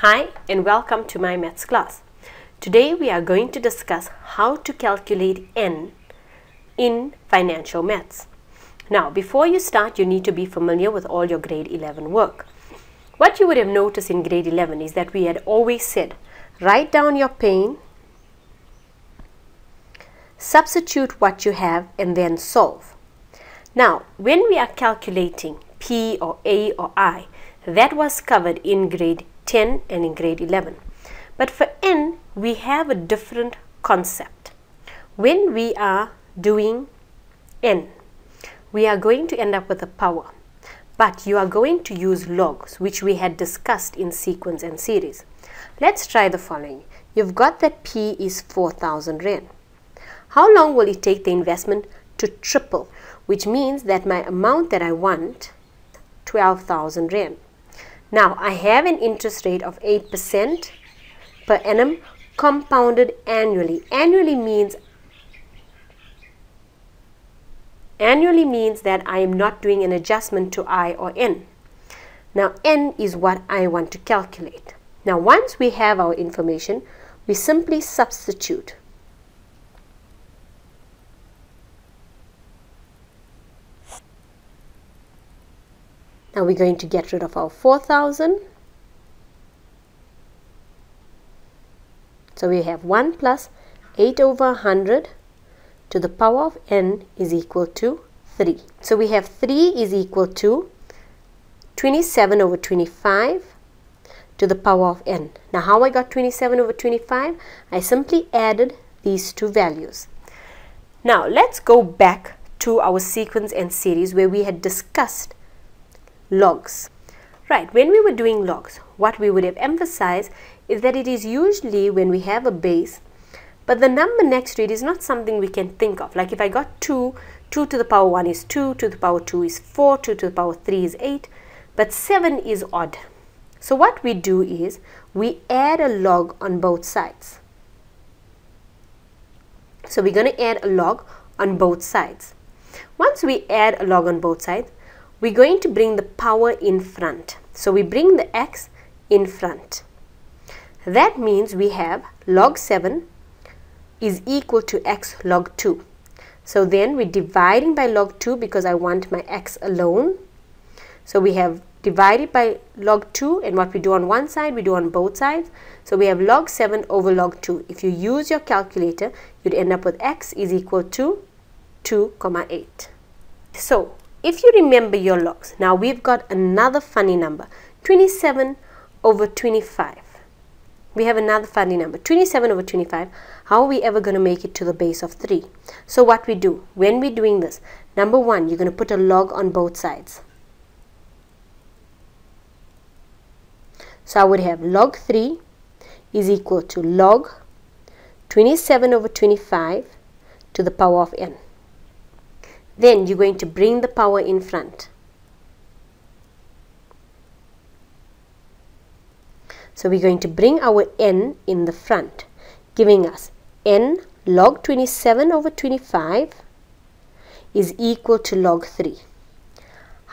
Hi and welcome to my maths class. Today we are going to discuss how to calculate N in financial maths. Now before you start you need to be familiar with all your grade 11 work. What you would have noticed in grade 11 is that we had always said write down your PAIN, substitute what you have and then solve. Now when we are calculating P or A or I that was covered in grade 10 and in grade 11. But for n, we have a different concept. When we are doing n, we are going to end up with a power. But you are going to use logs, which we had discussed in sequence and series. Let's try the following. You've got that P is 4,000 Rand. How long will it take the investment to triple? Which means that my amount that I want, 12,000 Rand. Now, I have an interest rate of 8% per annum compounded annually. Annually means annually means that I am not doing an adjustment to I or N. Now, N is what I want to calculate. Now, once we have our information, we simply substitute Now we're going to get rid of our 4000. So we have 1 plus 8 over 100 to the power of n is equal to 3. So we have 3 is equal to 27 over 25 to the power of n. Now how I got 27 over 25? I simply added these two values. Now let's go back to our sequence and series where we had discussed logs. Right, when we were doing logs, what we would have emphasized is that it is usually when we have a base, but the number next to it is not something we can think of. Like if I got 2, 2 to the power 1 is 2, 2 to the power 2 is 4, 2 to the power 3 is 8, but 7 is odd. So what we do is we add a log on both sides. So we're going to add a log on both sides. Once we add a log on both sides, we're going to bring the power in front. So we bring the x in front. That means we have log 7 is equal to x log 2. So then we're dividing by log 2 because I want my x alone. So we have divided by log 2 and what we do on one side we do on both sides. So we have log 7 over log 2. If you use your calculator you'd end up with x is equal to 2 comma 8. So if you remember your logs, now we've got another funny number, 27 over 25. We have another funny number, 27 over 25. How are we ever going to make it to the base of 3? So what we do, when we're doing this, number one, you're going to put a log on both sides. So I would have log 3 is equal to log 27 over 25 to the power of n. Then you're going to bring the power in front. So we're going to bring our n in the front, giving us n log 27 over 25 is equal to log 3.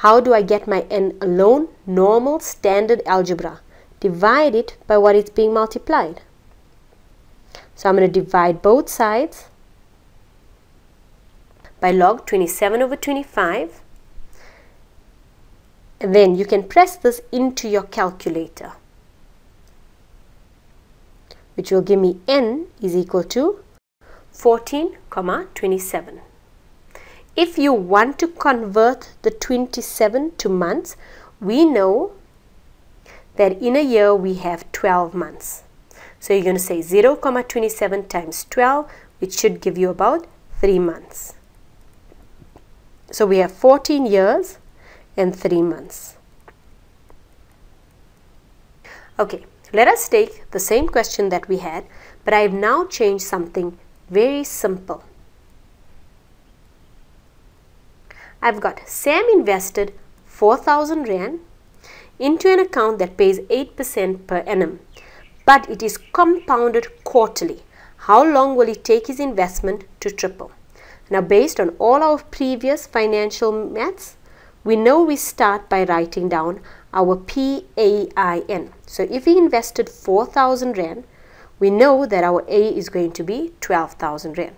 How do I get my n alone? Normal standard algebra. Divide it by what it's being multiplied. So I'm going to divide both sides by log 27 over 25 and then you can press this into your calculator which will give me n is equal to 14 comma 27 if you want to convert the 27 to months we know that in a year we have 12 months. So you're going to say 0 comma 27 times 12 which should give you about 3 months so we have 14 years and 3 months. Okay, let us take the same question that we had, but I have now changed something very simple. I've got Sam invested 4000 Rand into an account that pays 8% per annum, but it is compounded quarterly. How long will it take his investment to triple? Now based on all our previous financial maths, we know we start by writing down our PAIN. So if we invested 4,000 Rand, we know that our A is going to be 12,000 Rand.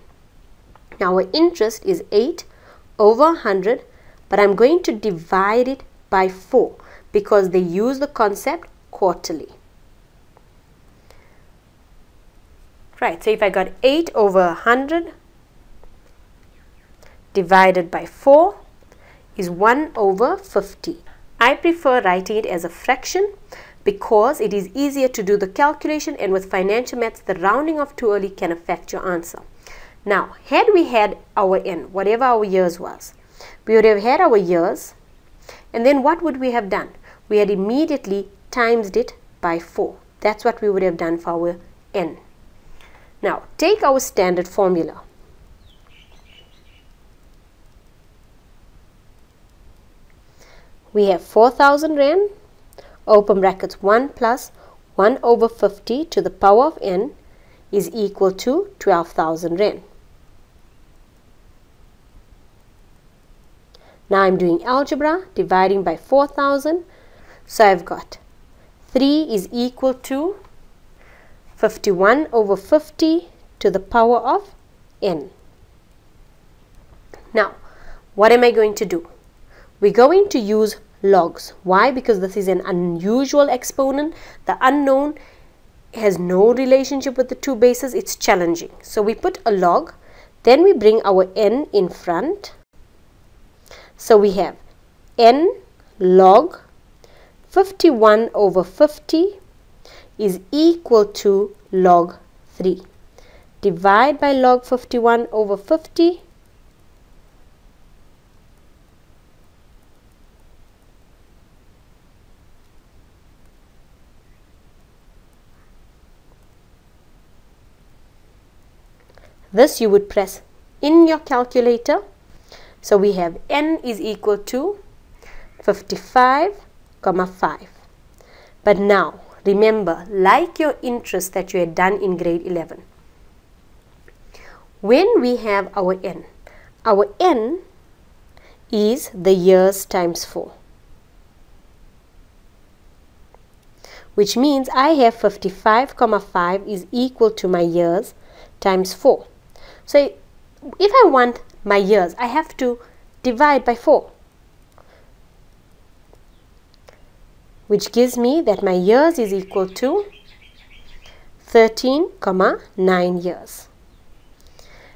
Now our interest is 8 over 100, but I'm going to divide it by 4 because they use the concept quarterly. Right, so if I got 8 over 100 divided by 4 is 1 over 50. I prefer writing it as a fraction because it is easier to do the calculation and with financial maths the rounding off too early can affect your answer. Now, had we had our n, whatever our years was, we would have had our years and then what would we have done? We had immediately times it by 4. That's what we would have done for our n. Now, take our standard formula. We have 4000 Rand, open brackets 1 plus 1 over 50 to the power of n is equal to 12,000 Rand. Now I'm doing algebra, dividing by 4000. So I've got 3 is equal to 51 over 50 to the power of n. Now, what am I going to do? We're going to use logs. Why? Because this is an unusual exponent. The unknown has no relationship with the two bases. It's challenging. So we put a log. Then we bring our n in front. So we have n log 51 over 50 is equal to log 3. Divide by log 51 over 50 This you would press in your calculator. So we have n is equal to 55 comma 5. But now remember like your interest that you had done in grade 11. When we have our n, our n is the years times 4. Which means I have 55 comma 5 is equal to my years times 4. So if I want my years, I have to divide by 4. Which gives me that my years is equal to 13 comma 9 years.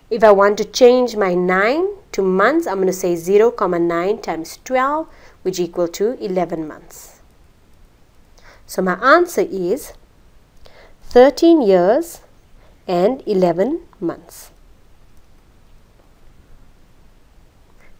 If I want to change my 9 to months, I'm going to say 0 comma 9 times 12 which equal to 11 months. So my answer is 13 years and 11 months.